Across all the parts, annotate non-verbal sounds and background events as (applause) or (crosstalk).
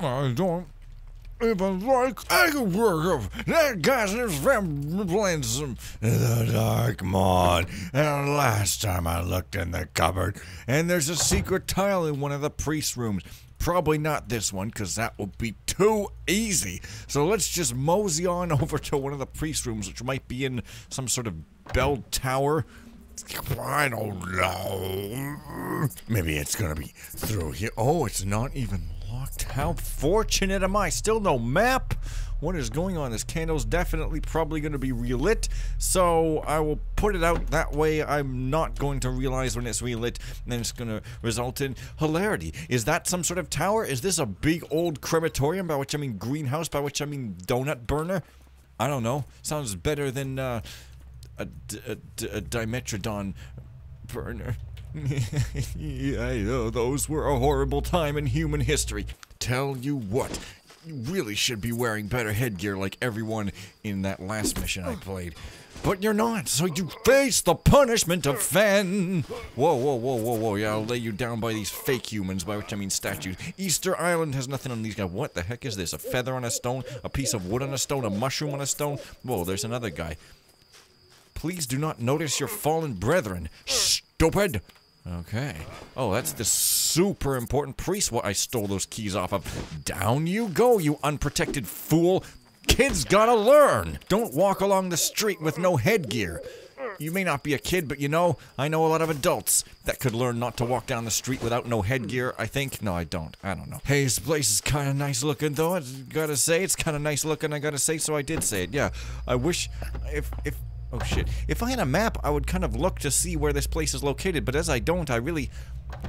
I don't even like any work of that guy's playing some in the dark mod. And last time I looked in the cupboard, and there's a secret tile in one of the priest rooms. Probably not this one, because that would be too easy. So let's just mosey on (laughs) over to one of the priest rooms, which might be in some sort of bell tower. I don't know. Maybe it's gonna be through here. Oh, it's not even locked. How fortunate am I? Still no map. What is going on? This candle's definitely probably going to be relit, so I will put it out that way. I'm not going to realize when it's relit, and it's going to result in hilarity. Is that some sort of tower? Is this a big old crematorium, by which I mean greenhouse, by which I mean donut burner? I don't know. Sounds better than uh, a, a Dimetrodon burner. (laughs) yeah, those were a horrible time in human history. Tell you what, you really should be wearing better headgear like everyone in that last mission I played. But you're not, so you face the punishment of Fen. Whoa, whoa, whoa, whoa, whoa. Yeah, I'll lay you down by these fake humans, by which I mean statues. Easter Island has nothing on these guys. What the heck is this? A feather on a stone? A piece of wood on a stone? A mushroom on a stone? Whoa, there's another guy. Please do not notice your fallen brethren. Stupid! Okay. Oh, that's the super important priest what I stole those keys off of. Down you go, you unprotected fool. Kids gotta learn. Don't walk along the street with no headgear. You may not be a kid, but you know, I know a lot of adults that could learn not to walk down the street without no headgear, I think. No, I don't. I don't know. Hey, this place is kind of nice looking, though. I gotta say, it's kind of nice looking, I gotta say, so I did say it. Yeah, I wish if, if, Oh shit. If I had a map, I would kind of look to see where this place is located, but as I don't, I really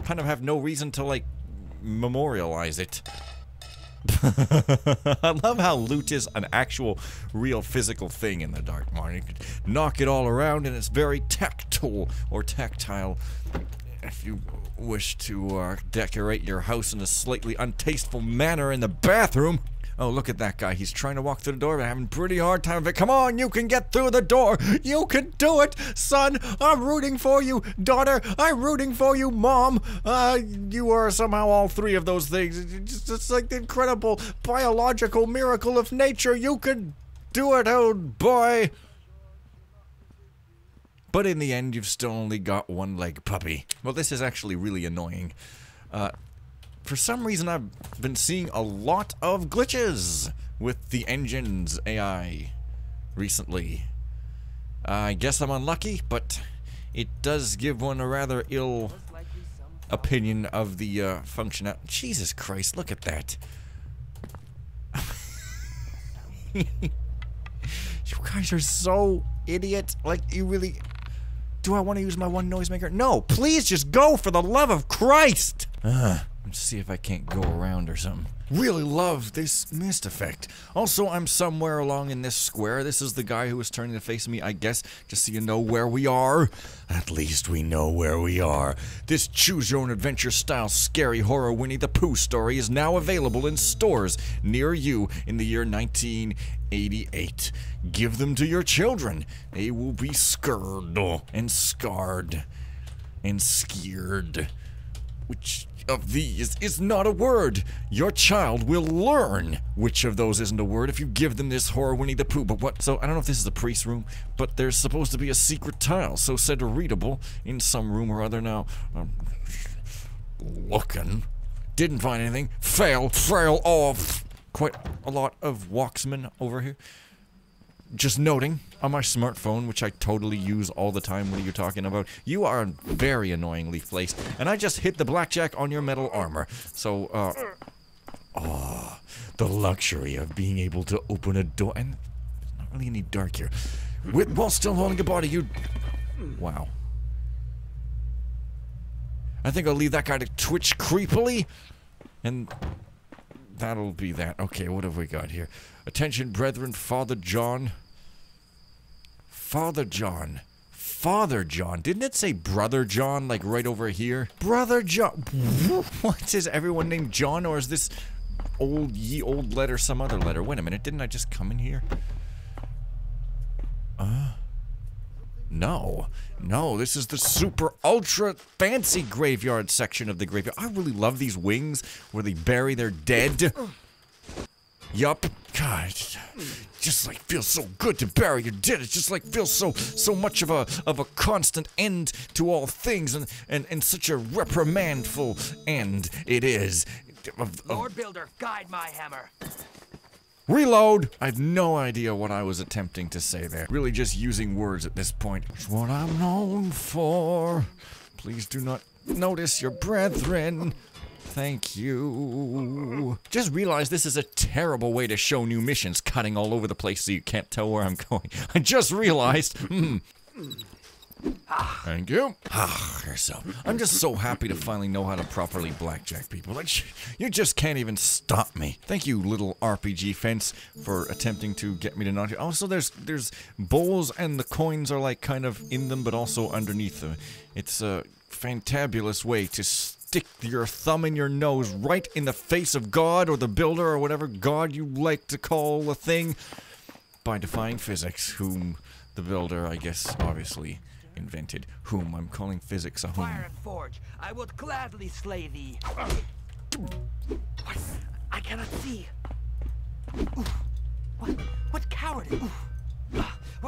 kind of have no reason to, like, memorialize it. (laughs) I love how loot is an actual, real physical thing in the Dark Mod. You could knock it all around, and it's very tactile, or tactile, if you wish to uh, decorate your house in a slightly untasteful manner in the bathroom. Oh, look at that guy. He's trying to walk through the door, but having a pretty hard time of it. Come on, you can get through the door. You can do it, son. I'm rooting for you, daughter. I'm rooting for you, mom. Uh, you are somehow all three of those things. It's just like the incredible biological miracle of nature. You can do it, old boy. But in the end, you've still only got one leg, puppy. Well, this is actually really annoying. Uh, for some reason I've been seeing a lot of glitches with the engine's AI recently. I guess I'm unlucky, but it does give one a rather ill opinion of the uh, function. Jesus Christ, look at that. (laughs) you guys are so idiot. Like, you really... Do I want to use my one noisemaker? No, please just go for the love of Christ! Ugh. Let's see if I can't go around or something. Really love this mist effect. Also, I'm somewhere along in this square. This is the guy who was turning to face me, I guess, just so you know where we are. At least we know where we are. This choose your own adventure style scary horror Winnie the Pooh story is now available in stores near you in the year 1988. Give them to your children. They will be scared and scarred and scared. Which of these is not a word. Your child will learn which of those isn't a word if you give them this horror Winnie the Pooh. But what? So I don't know if this is a priest room, but there's supposed to be a secret tile, so said readable in some room or other. Now, um, looking, didn't find anything. Fail, frail off. Quite a lot of walksmen over here. Just noting on my smartphone, which I totally use all the time. What are you talking about? You are very annoyingly placed, and I just hit the blackjack on your metal armor. So, uh, oh, the luxury of being able to open a door, and there's not really any dark here, with while still holding a body. You, wow. I think I'll leave that guy to twitch creepily, and that'll be that. Okay, what have we got here? Attention, brethren, Father John. Father John. Father John. Didn't it say Brother John, like right over here? Brother John. (laughs) What is everyone named John, or is this old ye old letter some other letter? Wait a minute, didn't I just come in here? Uh. No. No, this is the super ultra fancy graveyard section of the graveyard. I really love these wings where they bury their dead. Yup. God, just like feels so good to bury your dead. It just like feels so so much of a of a constant end to all things, and and, and such a reprimandful end it is. Lord Builder, guide my hammer. Reload! I have no idea what I was attempting to say there. Really just using words at this point. It's what I'm known for. Please do not notice your brethren. Thank you. Just realized this is a terrible way to show new missions, cutting all over the place so you can't tell where I'm going. (laughs) I just realized. Hmm. Thank you. Ah, yourself. I'm just so happy to finally know how to properly blackjack people. Like, you just can't even stop me. Thank you, little RPG fence, for attempting to get me to not. Also, there's there's bowls and the coins are like kind of in them, but also underneath them. It's a fantabulous way to stick your thumb in your nose right in the face of God or the builder or whatever God you like to call the thing by defying physics, whom the builder, I guess, obviously invented. Whom I'm calling physics a whom. Fire and forge, I would gladly slay thee. What? I cannot see. Oof. What? What cowardice? Oof.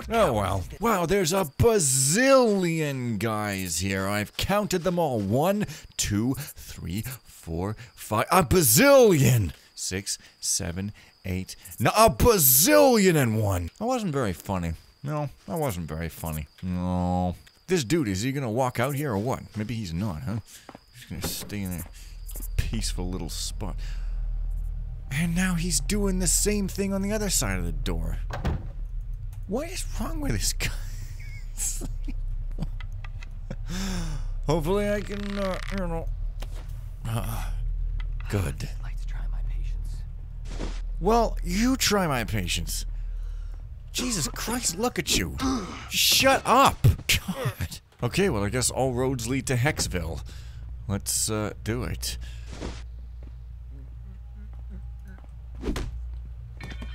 Oh well. Wow, there's a bazillion guys here. I've counted them all. One, two, three, four, five. A bazillion! Six, seven, eight. No, a bazillion and one! That wasn't very funny. No, that wasn't very funny. No. This dude, is he gonna walk out here or what? Maybe he's not, huh? He's gonna stay in there. Peaceful little spot. And now he's doing the same thing on the other side of the door. What is wrong with this guy? (laughs) Hopefully I can, uh, you know. Ah, good. I'd like to try my patience. Well, you try my patience. Jesus Christ, look at you. Shut up. God. Okay, well, I guess all roads lead to Hexville. Let's, uh, do it.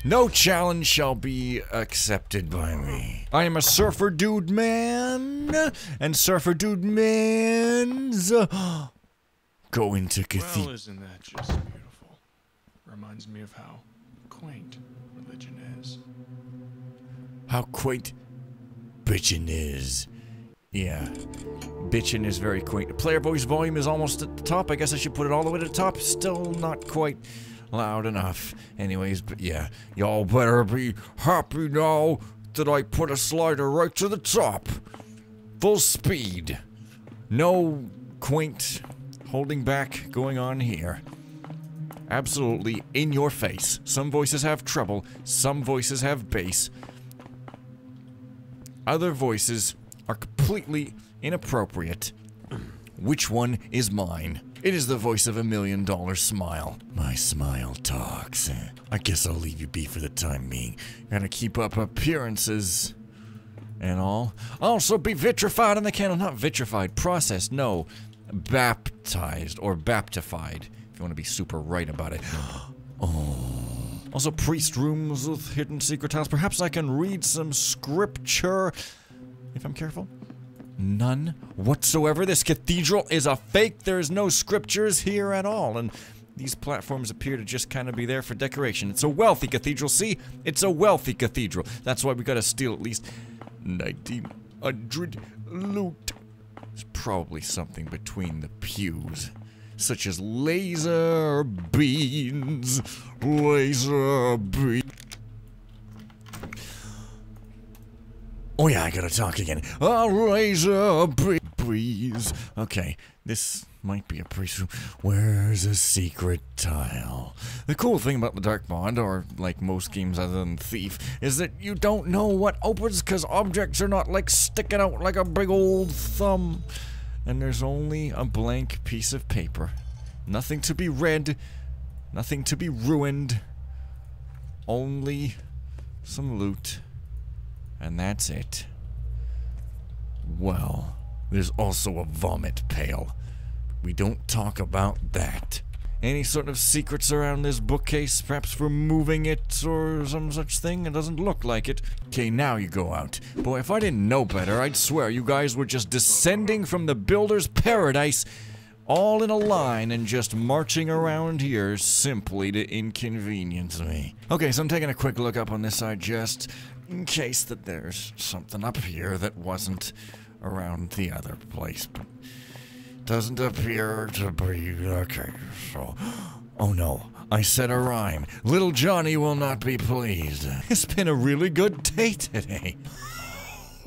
No challenge shall be accepted by me. I am a surfer dude man, and surfer dude man's (gasps) go into cathedral. Well, isn't that just beautiful? Reminds me of how quaint religion is. How quaint bitchin' is. Yeah. Bitchin' is very quaint. The player voice volume is almost at the top. I guess I should put it all the way to the top. Still not quite loud enough. Anyways, but yeah. Y'all better be happy now that I put a slider right to the top. Full speed. No quaint holding back going on here. Absolutely in your face. Some voices have treble, some voices have bass. Other voices are completely inappropriate. Which one is mine? It is the voice of a million dollar smile. My smile talks. Eh, I guess I'll leave you be for the time being. Gotta keep up appearances and all. Also be vitrified in the candle. Not vitrified, processed, no. Baptized or baptified. If you want to be super right about it. (gasps) oh. Also, priest rooms with hidden secret tiles. Perhaps I can read some scripture if I'm careful. None whatsoever. This cathedral is a fake. There's no scriptures here at all. And these platforms appear to just kind of be there for decoration. It's a wealthy cathedral. See? It's a wealthy cathedral. That's why we gotta steal at least 1900 loot. There's probably something between the pews such as laser beans. laser beams. Oh yeah, I gotta talk again. A bre- breeze. Okay, this might be a priest room. Where's a secret tile? The cool thing about the Dark Mod, or like most games other than Thief, is that you don't know what opens because objects are not like sticking out like a big old thumb. And there's only a blank piece of paper. Nothing to be read, nothing to be ruined. Only some loot. And that's it. Well, there's also a vomit pail. We don't talk about that. Any sort of secrets around this bookcase, perhaps for moving it or some such thing? It doesn't look like it. Okay, now you go out. Boy, if I didn't know better, I'd swear you guys were just descending from the builder's paradise all in a line and just marching around here simply to inconvenience me. Okay, so I'm taking a quick look up on this side just in case that there's something up here that wasn't around the other place, but doesn't appear to be case, so... (gasps) Oh no, I said a rhyme. Little Johnny will not be pleased. It's been a really good day today. (laughs)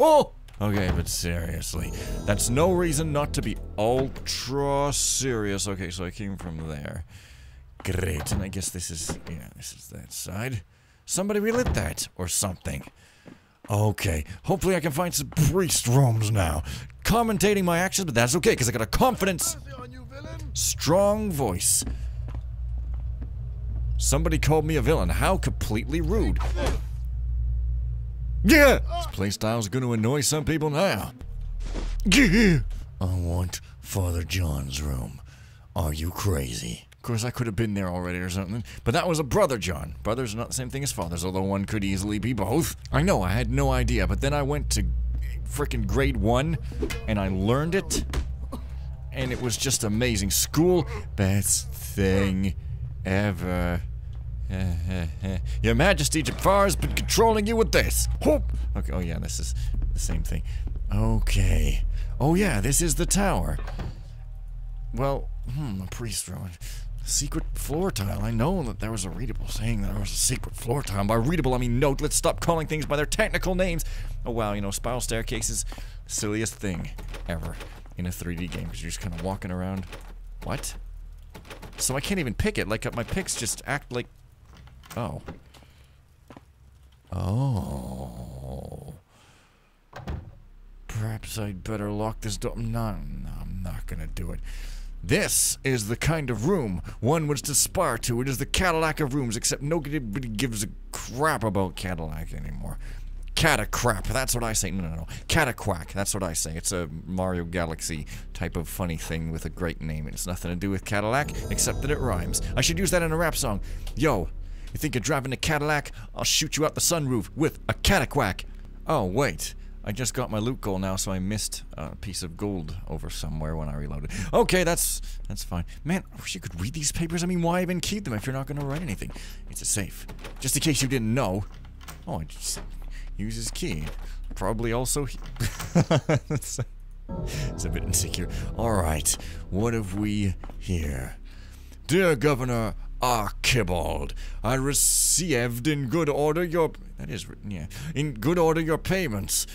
Oh! Okay, but seriously, that's no reason not to be ultra serious. Okay, so I came from there. Great, and I guess this is, yeah, this is that side. Somebody relit that, or something. Okay, hopefully I can find some priest rooms now. Commentating my actions, but that's okay, because I got a confidence, strong voice. Somebody called me a villain. How completely rude. Yeah! This playstyle's gonna annoy some people now. I want Father John's room. Are you crazy? Of course, I could have been there already or something, but that was a brother John. Brothers are not the same thing as fathers, although one could easily be both. I know, I had no idea, but then I went to freaking grade one and I learned it, and it was just amazing. School, best thing ever. (laughs) Your Majesty Jafar's been controlling you with this. Whoop. Okay. Oh yeah, this is the same thing. Okay. Oh yeah, this is the tower. Well, hmm, a priest ruin. Secret floor tile. I know that there was a readable saying that there was a secret floor tile. By readable, I mean note. Let's stop calling things by their technical names. Oh wow, you know, spiral staircases, silliest thing ever in a 3D game because you're just kind of walking around. What? So I can't even pick it. Like uh, my picks just act like Oh. Oh. Perhaps I'd better lock this door. No, no, I'm not gonna do it. This is the kind of room one was to spar to. It is the Cadillac of rooms, except nobody gives a crap about Cadillac anymore. Catacrap, that's what I say. No, no, no. Cataquack, that's what I say. It's a Mario Galaxy type of funny thing with a great name. It's nothing to do with Cadillac, except that it rhymes. I should use that in a rap song. Yo, you think you're driving a Cadillac? I'll shoot you out the sunroof with a cataquack. Oh, wait. I just got my loot goal now, so I missed a piece of gold over somewhere when I reloaded. Okay, that's that's fine. Man, I wish you could read these papers. I mean, why even keep them if you're not going to write anything? It's a safe. Just in case you didn't know. Oh, I just use his key. Probably also... (laughs) it's, it's a bit insecure. Alright, what have we here? Dear Governor Archibald, I received in good order your... That is written, yeah. In good order your payments.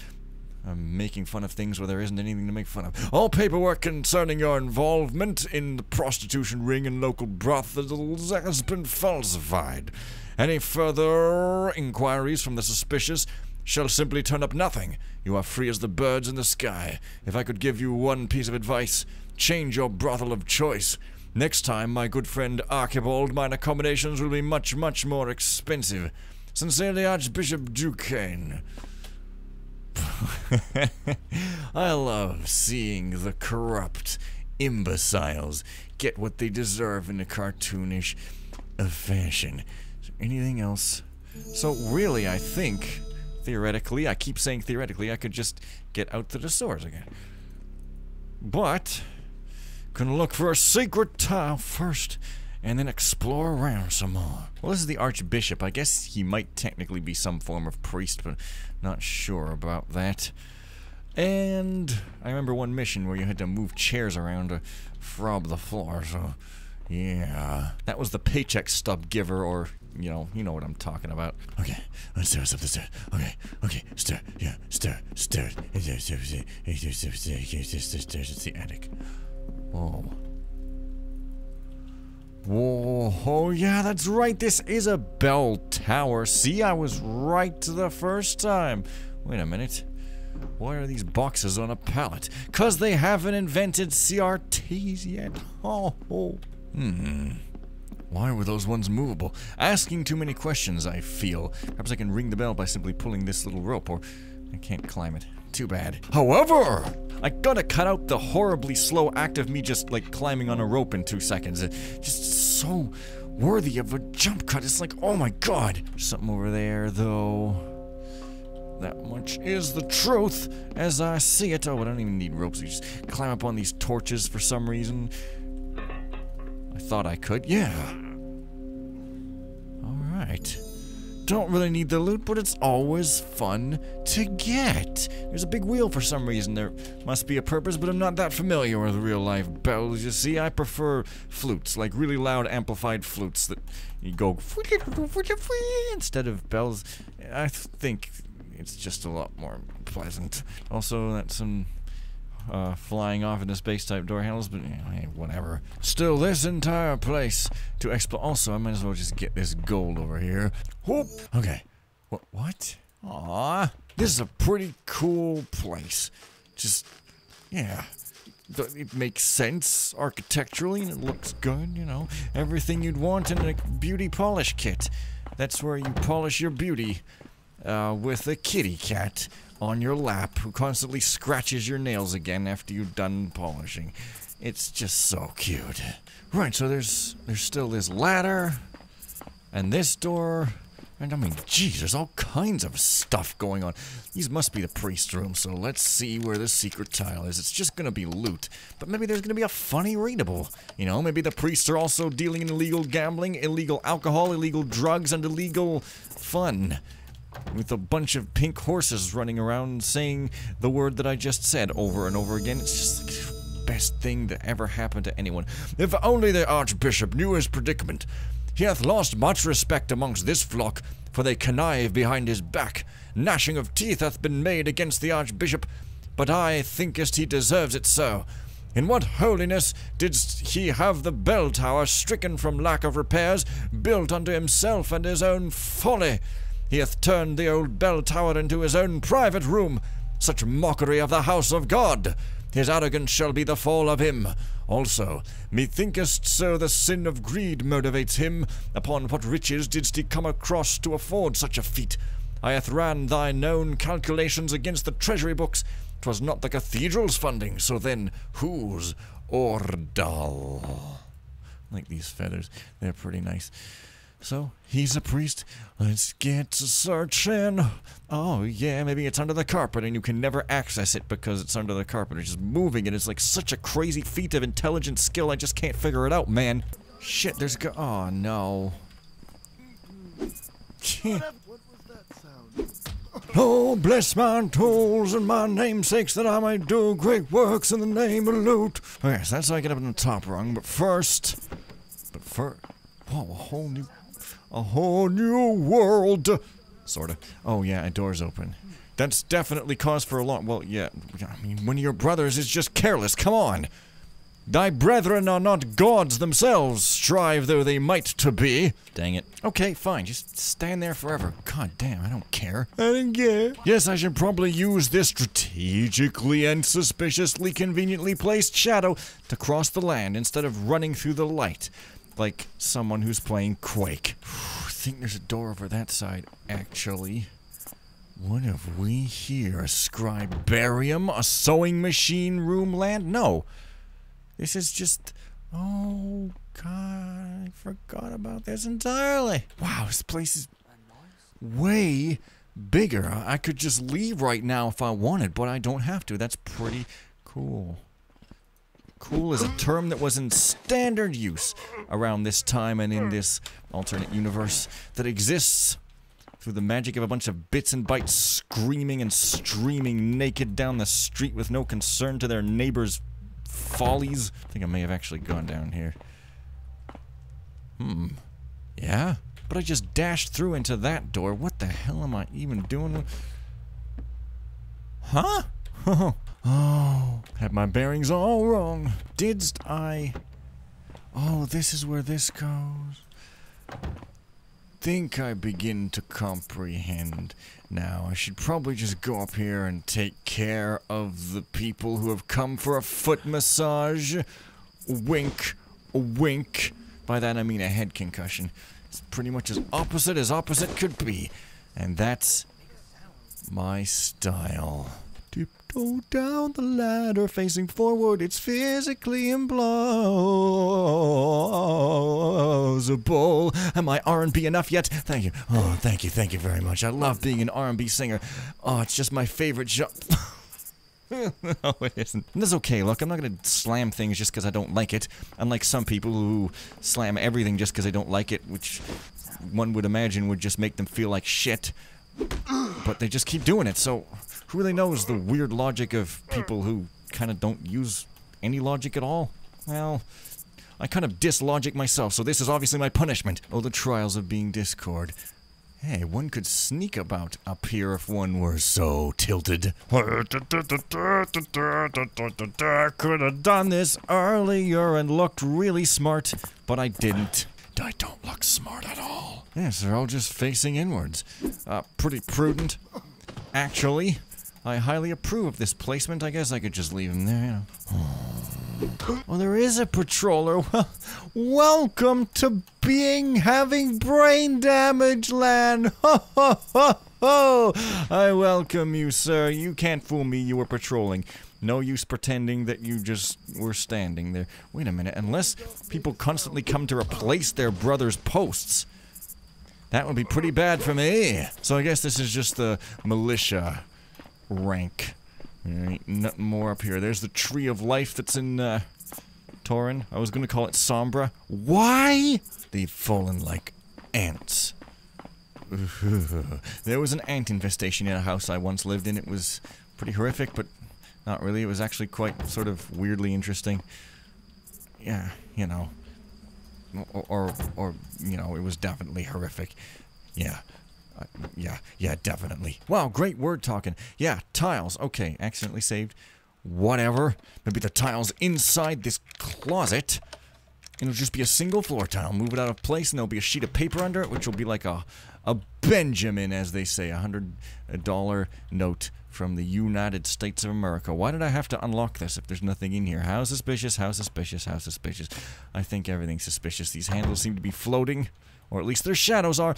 I'm making fun of things where there isn't anything to make fun of. All paperwork concerning your involvement in the prostitution ring and local brothels has been falsified. Any further inquiries from the suspicious shall simply turn up nothing. You are free as the birds in the sky. If I could give you one piece of advice, change your brothel of choice. Next time, my good friend Archibald, mine accommodations will be much, much more expensive. Sincerely, Archbishop Duquesne. (laughs) I love seeing the corrupt imbeciles get what they deserve in a cartoonish fashion. anything else? So really, I think, theoretically, I keep saying theoretically, I could just get out to the stores again. But, Gonna look for a secret tile first, and then explore around some more. Well, this is the Archbishop. I guess he might technically be some form of priest, but not sure about that. And I remember one mission where you had to move chairs around to frob the floor, so yeah. That was the paycheck stub giver, or, you know, you know what I'm talking about. Okay, let's do the stairs. Okay, okay, stair, yeah, stair, stair. It's the attic. Whoa. Whoa, oh yeah, that's right, this is a bell tower. See, I was right the first time. Wait a minute. Why are these boxes on a pallet? Cause they haven't invented CRTs yet. Oh, (laughs) oh. Hmm. Why were those ones movable? Asking too many questions, I feel. Perhaps I can ring the bell by simply pulling this little rope, or I can't climb it. Too bad. However, I gotta cut out the horribly slow act of me just like climbing on a rope in two seconds. It just so worthy of a jump cut. It's like, oh my god. Something over there though. That much is the truth as I see it. Oh, I don't even need ropes. You just climb up on these torches for some reason. I thought I could. Yeah. Alright. Don't really need the loot, but it's always fun to get. There's a big wheel for some reason. There must be a purpose, but I'm not that familiar with real life bells. You see, I prefer flutes, like really loud amplified flutes that you go instead of bells. I think it's just a lot more pleasant. Also, that's some uh, flying off into space type door handles, but you know, hey, whatever. Still, this entire place to explore. Also, I might as well just get this gold over here. Whoop. Okay. What? What? Aw. This is a pretty cool place. Just, yeah. It makes sense architecturally and it looks good, you know. Everything you'd want in a beauty polish kit. That's where you polish your beauty uh, with a kitty cat on your lap who constantly scratches your nails again after you've done polishing. It's just so cute. Right, so there's there's still this ladder and this door. And I mean, geez, there's all kinds of stuff going on. These must be the priest room, so let's see where the secret tile is. It's just gonna be loot. But maybe there's gonna be a funny readable. You know, maybe the priests are also dealing in illegal gambling, illegal alcohol, illegal drugs, and illegal fun with a bunch of pink horses running around saying the word that I just said over and over again. It's just the best thing that ever happened to anyone. If only the Archbishop knew his predicament. He hath lost much respect amongst this flock, for they connive behind his back. Gnashing of teeth hath been made against the Archbishop, but I thinkest he deserves it so. In what holiness didst he have the bell tower stricken from lack of repairs, built unto himself and his own folly? He hath turned the old bell tower into his own private room. Such mockery of the house of God! His arrogance shall be the fall of him. Also, methinkest so the sin of greed motivates him. Upon what riches didst he come across to afford such a feat? I hath ran thy known calculations against the treasury books. 'Twas not the cathedral's funding, so then whose? Ordal. Like these feathers, they're pretty nice. So, he's a priest. Let's get to searching. Oh, yeah, maybe it's under the carpet and you can never access it because it's under the carpet. It's just moving and it's like such a crazy feat of intelligent skill. I just can't figure it out, man. Shit, there's go- Oh, no. (laughs) Oh, bless my tools and my namesakes that I may do great works in the name of loot. Okay, so that's how I get up in the top rung, but first... But first... Whoa, a whole new a whole new world. Sorta. Oh, yeah, a door's open. That's definitely cause for alarm. Well, yeah, I mean, one of your brothers is just careless. Come on. Thy brethren are not gods themselves, strive though they might to be. Dang it. Okay, fine, just stand there forever. God damn, I don't care. I don't care. Yes, I should probably use this strategically and suspiciously conveniently placed shadow to cross the land instead of running through the light like someone who's playing Quake. (sighs) I think there's a door over that side, actually. What have we here? A scribarium? A sewing machine room land? No. This is just... Oh, God. I forgot about this entirely. Wow, this place is way bigger. I could just leave right now if I wanted, but I don't have to. That's pretty cool. Cool is a term that was in standard use around this time and in this alternate universe that exists through the magic of a bunch of bits and bytes screaming and streaming naked down the street with no concern to their neighbors' follies. I think I may have actually gone down here. Hmm. Yeah? But I just dashed through into that door. What the hell am I even doing? Huh? (laughs) Oh, had my bearings all wrong. Didst I? Oh, this is where this goes. Think I begin to comprehend. Now, I should probably just go up here and take care of the people who have come for a foot massage. Wink, wink. By that I mean a head concussion. It's pretty much as opposite as opposite could be. And that's my style. Tiptoe down the ladder, facing forward, it's physically implausible. Am I R&B enough yet? Thank you. Oh, thank you, thank you very much. I love being an R&B singer. Oh, it's just my favorite job. (laughs) no, it isn't. That's okay. Look, I'm not going to slam things just because I don't like it. Unlike some people who slam everything just because they don't like it, which one would imagine would just make them feel like shit. But they just keep doing it, so who really knows the weird logic of people who kind of don't use any logic at all? Well, I kind of dislogic myself, so this is obviously my punishment. Oh, the trials of being Discord. Hey, one could sneak about up here if one were so tilted. Could have done this earlier and looked really smart, but I didn't. I don't look smart at all. Yes, they're all just facing inwards. Uh, pretty prudent. Actually, I highly approve of this placement. I guess I could just leave him there, you know. (gasps) Well, there is a patroller. Well, welcome to being having brain damage land. (laughs) Ho ho ho ho! I welcome you, sir. You can't fool me. You were patrolling. No use pretending that you just were standing there. Wait a minute. Unless people constantly come to replace their brother's posts, that would be pretty bad for me. So I guess this is just the militia rank. Ain't nothing more up here. There's the tree of life that's in, uh, Torin. I was gonna call it Sombra. Why? They've fallen like ants. (laughs) there was an ant infestation in a house I once lived in. It was pretty horrific, but not really. It was actually quite sort of weirdly interesting. Yeah, you know. Or, or, or you know, it was definitely horrific. Yeah. Yeah, yeah, definitely. Wow, great word talking. Yeah, tiles. Okay, accidentally saved. Whatever. Maybe the tiles inside this closet. It'll just be a single floor tile. Move it out of place, and there'll be a sheet of paper under it, which will be like a a Benjamin, as they say, a hundred dollar note from the United States of America. Why did I have to unlock this if there's nothing in here? How suspicious, how suspicious, how suspicious. I think everything's suspicious. These handles seem to be floating, or at least their shadows are.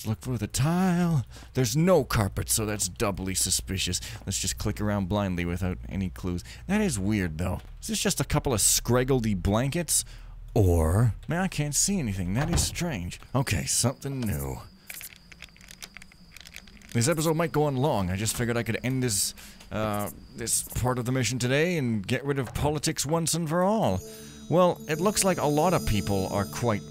Let's look for the tile. There's no carpet, so that's doubly suspicious. Let's just click around blindly without any clues. That is weird, though. Is this just a couple of scraggledy blankets? Or, man, I can't see anything. That is strange. Okay, something new. This episode might go on long. I just figured I could end this, uh, this part of the mission today and get rid of politics once and for all. Well, it looks like a lot of people are quite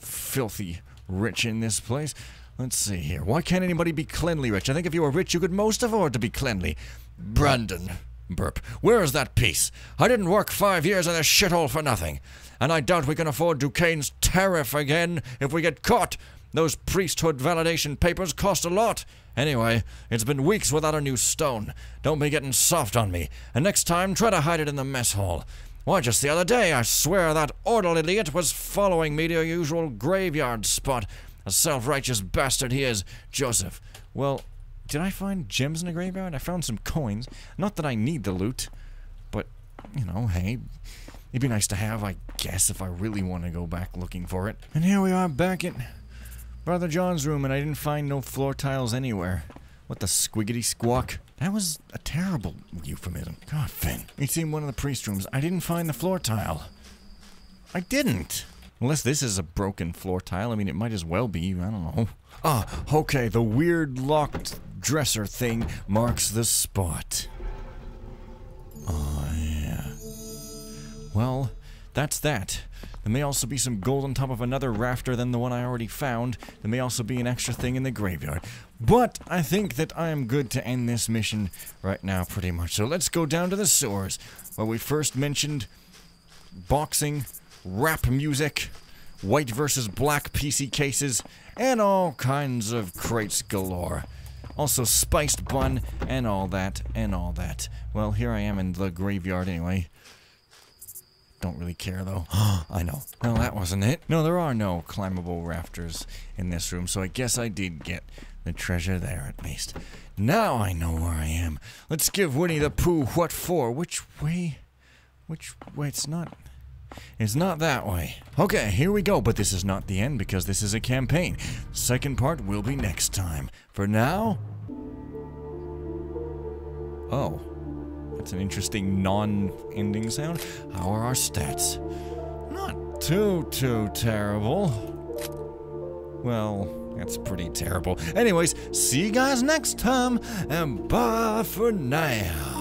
filthy rich in this place. Let's see here. Why can't anybody be cleanly rich? I think if you were rich, you could most afford to be cleanly. Brandon. Burp. Where is that piece? I didn't work five years in this shithole for nothing. And I doubt we can afford Duquesne's tariff again if we get caught. Those priesthood validation papers cost a lot. Anyway, it's been weeks without a new stone. Don't be getting soft on me. And next time, try to hide it in the mess hall. Why, just the other day, I swear that orderly idiot was following me to a usual graveyard spot. A self-righteous bastard he is, Joseph. Well, did I find gems in the graveyard? I found some coins. Not that I need the loot, but, you know, hey, it'd be nice to have, I guess, if I really want to go back looking for it. And here we are back at Brother John's room, and I didn't find no floor tiles anywhere. What the squiggity squawk? That was a terrible euphemism. God, Fen. It's in one of the priest rooms. I didn't find the floor tile. I didn't. Unless this is a broken floor tile. I mean, it might as well be. I don't know. (laughs) Ah, okay. The weird locked dresser thing marks the spot. Oh, yeah. Well, that's that. There may also be some gold on top of another rafter than the one I already found. There may also be an extra thing in the graveyard. But I think that I am good to end this mission right now, pretty much. So let's go down to the sewers, where we first mentioned boxing, rap music, white versus black PC cases, and all kinds of crates galore. Also, spiced bun, and all that, and all that. Well, here I am in the graveyard anyway. Don't really care though. (gasps) I know. No, that wasn't it. No, there are no climbable rafters in this room, so I guess I did get the treasure there at least. Now I know where I am. Let's give Winnie the Pooh what for. Which way? Which way? It's not. It's not that way. Okay, here we go, but this is not the end because this is a campaign. Second part will be next time. For now, Oh. That's an interesting non ending sound. How are our stats? Not too, too terrible. Well, that's pretty terrible. Anyways, see you guys next time, and bye for now.